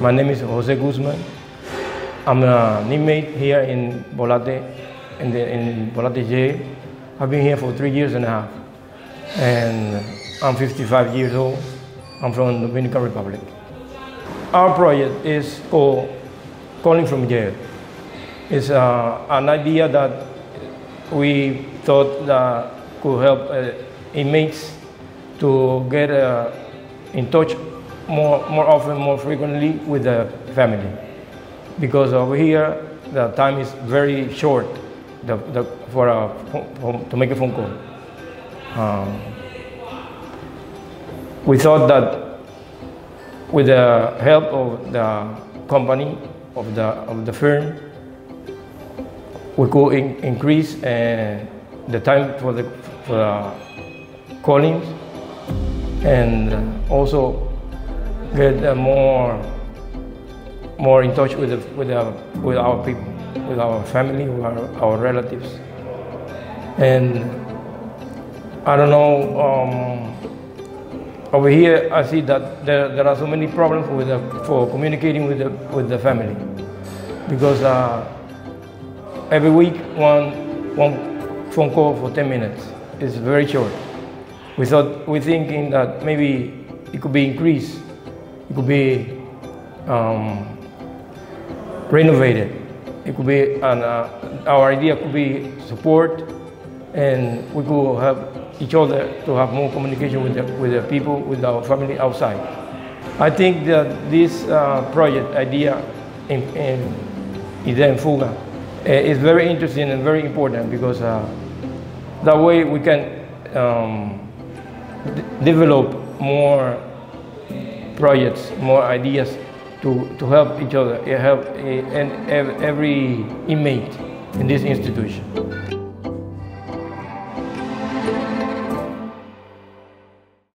My name is Jose Guzman. I'm an inmate here in Bollate, in, the, in Bollate jail. I've been here for three years and a half. And I'm 55 years old. I'm from the Dominican Republic. Our project is called Calling from Jail. It's uh, an idea that we thought that could help uh, inmates to get uh, in touch more, more often, more frequently with the family. Because over here, the time is very short the, the, for, a, to make a phone call. Um, we thought that with the help of the company, of the, of the firm, we could in, increase uh, the time for the, for the callings and also get uh, more more in touch with the, with the, with our people, with our family, with our, our relatives, and I don't know. Um, over here, I see that there, there are so many problems with the, for communicating with the with the family, because uh, every week one one phone call for 10 minutes is very short. We thought we're thinking that maybe it could be increased it could be um, renovated. It could be, an, uh, our idea could be support, and we could have each other to have more communication with the, with the people, with our family outside. I think that this uh, project idea in, in Fuga uh, is very interesting and very important because uh, that way we can um, develop more projects, more ideas to, to help each other, eh, help eh, and every inmate in this institution.